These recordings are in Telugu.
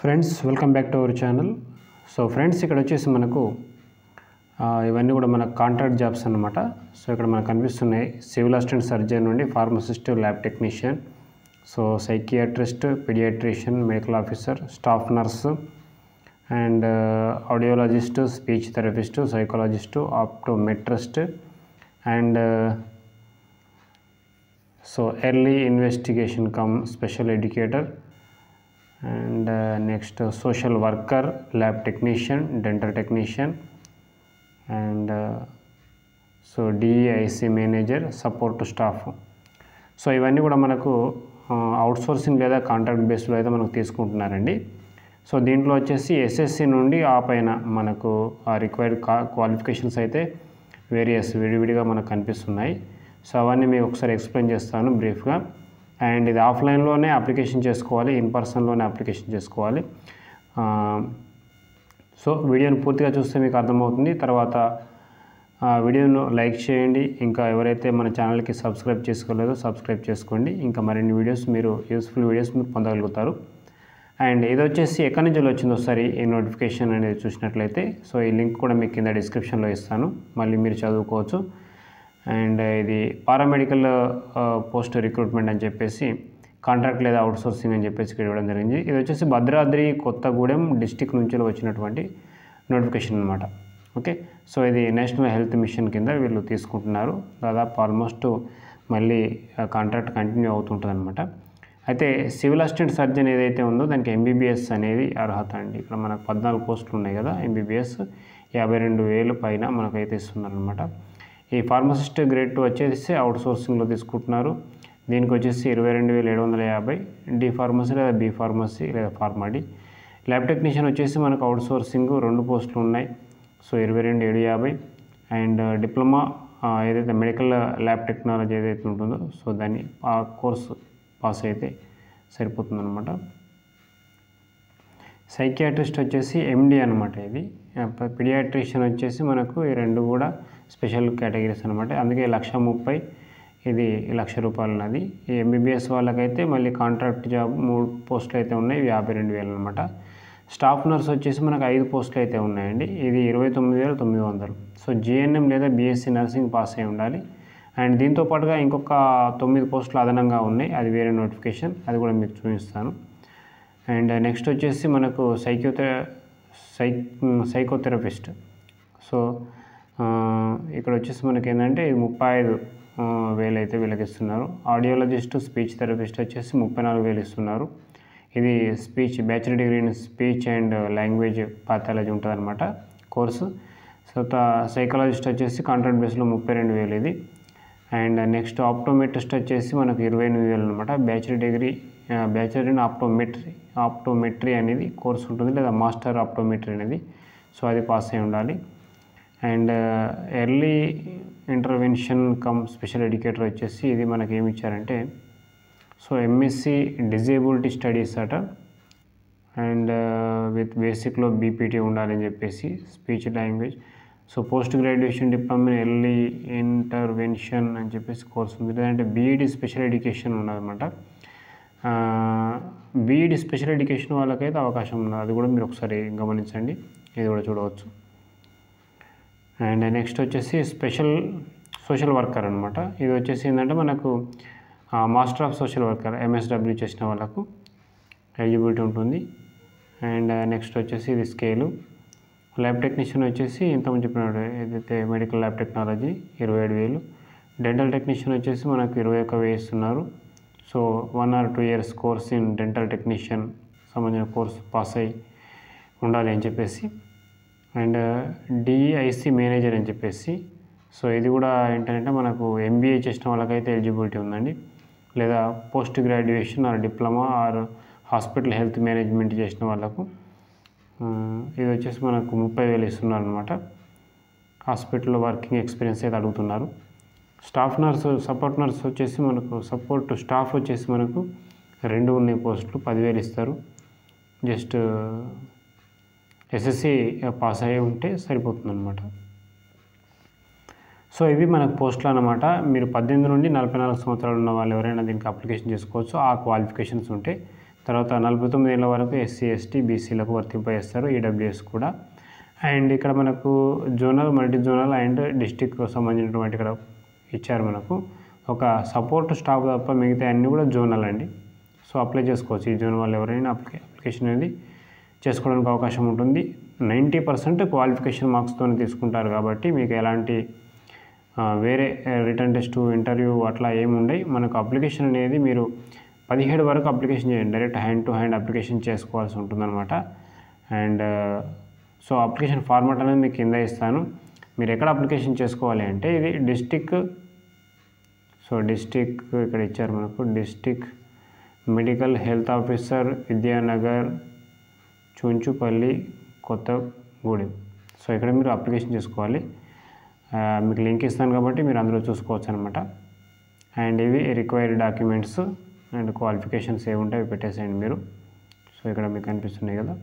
Friends welcome back to our channel. So friends ఇక్కడ వచ్చేసి మనకు ఇవన్నీ కూడా మన కాంట్రాక్ట్ జాబ్స్ అన్నమాట. సో ఇక్కడ మనకు కనిపిస్తున్నాయి. సివిల్ అసిస్టెంట్ సర్జన్ నుండి pharmacist lab technician. So psychiatrist paediatrician medical officer staff nurse and audiologist speech therapist psychologist optometrist and so early investigation cum special educator and next social worker lab technician dental technician and so DIC manager support staff so ఇవన్నీ కూడా మనకు uh, అవుట్సోర్సింగ్ లేదా కాంట్రాక్ట్ బేస్లో అయితే మనకు తీసుకుంటున్నారండి. సో దీంట్లో వచ్చేసి ఎస్ఎస్సి నుండి ఆ పైన మనకు ఆ రిక్వైర్డ్ క్వాలిఫికేషన్స్ అయితే వేరియస్ విడివిడిగా మనకు కనిపిస్తున్నాయి. సో అవన్నీ మీకు ఒకసారి ఎక్స్ప్లెయిన్ చేస్తాను బ్రీఫ్గా అండ్ ఇది ఆఫ్లైన్లోనే అప్లికేషన్ చేసుకోవాలి ఇన్ పర్సన్లోనే అప్లికేషన్ చేసుకోవాలి. సో వీడియోని పూర్తిగా చూస్తే మీకు అర్థమవుతుంది. తర్వాత వీడియోను లైక్ చేయండి. ఇంకా ఎవరైతే మన ఛానల్కి సబ్స్క్రైబ్ చేసుకోలేదో సబ్స్క్రైబ్ చేసుకోండి. ఇంకా మరిన్ని వీడియోస్ మీరు యూస్ఫుల్ వీడియోస్ మీరు పొందగలుగుతారు. అండ్ ఇది వచ్చేసి ఎక్కడి నుంచి వచ్చిందో ఒకసారి ఈ నోటిఫికేషన్ అనేది చూసినట్లయితే సో ఈ లింక్ కూడా మీకు కింద డిస్క్రిప్షన్లో ఇస్తాను. మళ్ళీ మీరు చదువుకోవచ్చు. అండ్ ఇది పారామెడికల్ పోస్ట్ రిక్రూట్మెంట్ అని చెప్పేసి కాంట్రాక్ట్ లేదా అవుట్సోర్సింగ్ అని చెప్పేసి ఇక్కడ ఇవ్వడం జరిగింది. ఇది వచ్చేసి భద్రాద్రి కొత్తగూడెం డిస్టిక్ నుంచి వచ్చినటువంటి నోటిఫికేషన్ అనమాట ఓకే? సో ఇది నేషనల్ హెల్త్ మిషన్ కింద వీళ్ళు తీసుకుంటున్నారు. దాదాపు ఆల్మోస్ట్ మళ్ళీ కాంట్రాక్ట్ కంటిన్యూ అవుతుంటుంది అనమాట అయితే సివిల్ అసిస్టెంట్ సర్జన్ ఏదైతే ఉందో దానికి ఎంబీబీఎస్ అనేది అర్హత అండి. ఇక్కడ మనకు పద్నాలుగు పోస్టులు ఉన్నాయి కదా ఎంబీబీఎస్. యాభై రెండు వేలు పైన మనకైతే ఇస్తున్నారనమాట ఈ ఫార్మసిస్ట్ గ్రేడ్ టూ వచ్చేసి అవుట్ సోర్సింగ్లో తీసుకుంటున్నారు. దీనికి వచ్చేసి ఇరవై రెండు వేల ఏడు వందల యాభై డి ఫార్మసీ లేదా బి ఫార్మసీ లేదా ఫార్మాడి ల్యాబ్ టెక్నీషియన్ వచ్చేసి మనకు అవుట్ సోర్సింగ్ రెండు పోస్టులు ఉన్నాయి. సో ఇరవై రెండు ఏడు యాభై అండ్ డిప్లొమా ఏదైతే మెడికల్ ల్యాబ్ టెక్నాలజీ ఏదైతే ఉంటుందో సో దాన్ని ఆ కోర్సు పాస్ అయితే సరిపోతుందన్నమాట. సైకియాట్రిస్ట్ వచ్చేసి ఎండి అనమాట ఇది. పిడియాట్రిషియన్ వచ్చేసి మనకు ఈ రెండు కూడా స్పెషల్ కేటగిరీస్ అనమాట అందుకే లక్ష ముప్పై ఇది లక్ష రూపాయలు ఉన్నది ఈ ఎంబీబీఎస్ వాళ్ళకైతే మళ్ళీ కాంట్రాక్ట్ జాబ్ మూడు పోస్టులు అయితే ఉన్నాయి ఇవి యాభై రెండు వేలు అనమాట స్టాఫ్ నర్స్ వచ్చేసి మనకు ఐదు పోస్టులు అయితే ఉన్నాయండి. ఇది ఇరవై తొమ్మిది వేల తొమ్మిది వందలు. సో జిఎన్ఎం లేదా బీఎస్సీ నర్సింగ్ పాస్ అయి ఉండాలి. అండ్ దీంతో పాటుగా ఇంకొక తొమ్మిది పోస్టులు అదనంగా ఉన్నాయి. అది వేరే నోటిఫికేషన్. అది కూడా మీకు చూపిస్తాను. అండ్ నెక్స్ట్ వచ్చేసి మనకు సైకోథె సై సైకోథెరపిస్ట్. సో ఇక్కడ వచ్చేసి మనకి ఏంటంటే ముప్పై ఐదు వేలు అయితే వీళ్ళకి ఇస్తున్నారు ఆడియోలజిస్ట్ స్పీచ్ థెరపిస్ట్ వచ్చేసి ముప్పై నాలుగు వేలు ఇస్తున్నారు. ఇది speech bachelor degree in speech and language pathology ఉంటుంది అనమాట కోర్సు. సో సైకాలజిస్ట్ వచ్చేసి కాంట్రాక్ట్ బేస్లో ముప్పై రెండు వేలు ఇది. అండ్ నెక్స్ట్ ఆప్టోమెట్రిస్ట్ వచ్చేసి మనకు ఇరవై ఎనిమిది వేలు అనమాట bachelor degree bachelor in optometry optometry అనేది కోర్స్ ఉంటుంది లేదా మాస్టర్ ఆప్టోమెట్రీ అనేది. సో అది పాస్ అయి ఉండాలి. And early intervention cum special educator వచ్చేసి ఇది మనకి ఏమి ఇచ్చారంటే సో ఎంఎస్సి డిజేబిలిటీ స్టడీస్ అట. అండ్ విత్ బేసిక్లో బీపీటీ ఉండాలని చెప్పేసి speech language so post graduation diploma early intervention అని చెప్పేసి కోర్స్ ఉంది. లేదంటే బీఈడి స్పెషల్ ఎడ్యుకేషన్ ఉన్నదన్నమాట. బీఈడి స్పెషల్ ఎడ్యుకేషన్ వాళ్ళకైతే అవకాశం ఉన్నది. అది కూడా మీరు ఒకసారి గమనించండి. ఇది కూడా చూడవచ్చు. అండ్ నెక్స్ట్ వచ్చేసి స్పెషల్ సోషల్ వర్కర్ అనమాట ఇది వచ్చేసి ఏంటంటే మనకు master of social worker MSW చేసిన వాళ్ళకు ఎలిజిబిలిటీ ఉంటుంది. అండ్ నెక్స్ట్ వచ్చేసి ఇది స్కేలు. ల్యాబ్ టెక్నీషియన్ వచ్చేసి ఇంతకుముందు చెప్పినాడు ఏదైతే మెడికల్ ల్యాబ్ టెక్నాలజీ ఇరవై ఏడు వేలు. డెంటల్ టెక్నీషియన్ వచ్చేసి మనకు ఇరవై ఒక్క వేలు ఇస్తున్నారు. So one or two years course in dental technician సంబంధించిన కోర్స్ పాస్ అయి ఉండాలి అని చెప్పేసి. అండ్ డిఐసి మేనేజర్ అని చెప్పేసి. సో ఇది కూడా ఏంటంటే మనకు ఎంబీఏ చేసిన వాళ్ళకైతే ఎలిజిబిలిటీ ఉందండి. లేదా post graduation or diploma or hospital health management చేసిన వాళ్ళకు ఇది వచ్చేసి మనకు ముప్పై వేలు ఇస్తున్నారు అనమాట హాస్పిటల్లో వర్కింగ్ ఎక్స్పీరియన్స్ అయితే అడుగుతున్నారు. స్టాఫ్ నర్స్ సపోర్ట్ నర్స్ వచ్చేసి మనకు సపోర్ట్ స్టాఫ్ వచ్చేసి మనకు రెండు ఉన్నాయి పోస్టులు పదివేలు ఇస్తారు. జస్ట్ ఎస్ఎస్సి పాస్ అయ్యి ఉంటే సరిపోతుంది అనమాట సో ఇవి మనకు పోస్టులు అనమాట మీరు పద్దెనిమిది నుండి నలభై నాలుగు సంవత్సరాలు ఉన్న వాళ్ళు ఎవరైనా దీనికి అప్లికేషన్ చేసుకోవచ్చు. ఆ క్వాలిఫికేషన్స్ ఉంటే తర్వాత నలభై తొమ్మిది ఏళ్ళ వరకు ఎస్సీ ఎస్టీ బీసీలకు వర్తింపజేస్తారు ఈడబ్ల్యూఎస్ కూడా. అండ్ ఇక్కడ మనకు zonal multi zonal and district సంబంధించినటువంటి ఇక్కడ ఇచ్చారు మనకు. ఒక సపోర్ట్ స్టాఫ్ తప్ప మిగతా అన్నీ కూడా జోనల్ అండి. సో అప్లై చేసుకోవచ్చు. ఈ జోన్ వాళ్ళు ఎవరైనా అప్లికే అప్లికేషన్ అనేది చేసుకోవడానికి అవకాశం ఉంటుంది. నైంటీ పర్సెంట్ క్వాలిఫికేషన్ మార్క్స్తో తీసుకుంటారు కాబట్టి మీకు ఎలాంటి వేరే రిటర్న్ టెస్ట్ ఇంటర్వ్యూ అట్లా ఏమి ఉండవు మనకు అప్లికేషన్ అనేది మీరు పదిహేడు వరకు అప్లికేషన్ చేయండి. Direct hand to hand application చేసుకోవాల్సి ఉంటుందన్నమాట. And uh, so application format అనేది మీకు కింద ఇస్తాను. మీరు ఎక్కడ అప్లికేషన్ చేసుకోవాలి అంటే ఇది డిస్టిక్ సో డిస్టిక్ ఇక్కడ ఇచ్చారు మనకు. District medical health officer Vidyanagar Chunchupalli Kothagudem. So ఇక్కడ మీరు అప్లికేషన్ చేసుకోవాలి. Uh, మీకు లింక్ ఇస్తాను కాబట్టి మీరు అందులో చూసుకోవచ్చు అనమాట అండ్ ఇవి రిక్వైర్డ్ డాక్యుమెంట్స్. అండ్ క్వాలిఫికేషన్స్ ఏమి ఉంటాయి అవి పెట్టేసేయండి మీరు. సో ఇక్కడ మీకు కనిపిస్తున్నాయి కదా.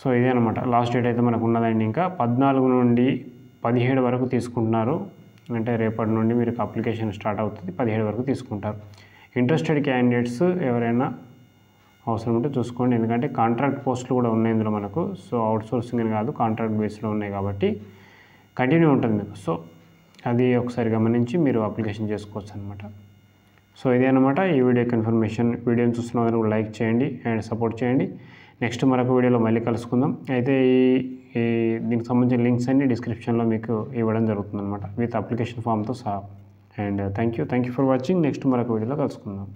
సో ఇదే అనమాట లాస్ట్ డేట్ అయితే మనకు ఉన్నదండి ఇంకా. పద్నాలుగు నుండి పదిహేడు వరకు తీసుకుంటున్నారు. అంటే రేపటి నుండి మీరు అప్లికేషన్ స్టార్ట్ అవుతుంది. పదిహేడు వరకు తీసుకుంటారు. ఇంట్రెస్టెడ్ క్యాండిడేట్స్ ఎవరైనా అవసరం ఉంటే చూసుకోండి. ఎందుకంటే కాంట్రాక్ట్ పోస్టులు కూడా ఉన్నాయి ఇందులో మనకు. సో అవుట్ సోర్సింగ్ అని కాదు కాంట్రాక్ట్ బేస్లో ఉన్నాయి కాబట్టి కంటిన్యూ ఉంటుంది. మీకు సో అది ఒకసారి గమనించి మీరు అప్లికేషన్ చేసుకోవచ్చు అనమాట సో ఇదే అనమాట ఈ వీడియో ఇన్ఫర్మేషన్ వీడియోని చూస్తున్న వారు లైక్ చేయండి అండ్ సపోర్ట్ చేయండి. నెక్స్ట్ మరొక వీడియోలో మళ్ళీ కలుసుకుందాం. అయితే ఈ ఈ దీనికి సంబంధించిన లింక్స్ అన్ని డిస్క్రిప్షన్లో మీకు ఇవ్వడం జరుగుతుంది అనమాట విత్ అప్లికేషన్ ఫామ్తో సహా. And thank you. Thank you for watching. Next మరొక వీడియోలో కలుసుకుందాం.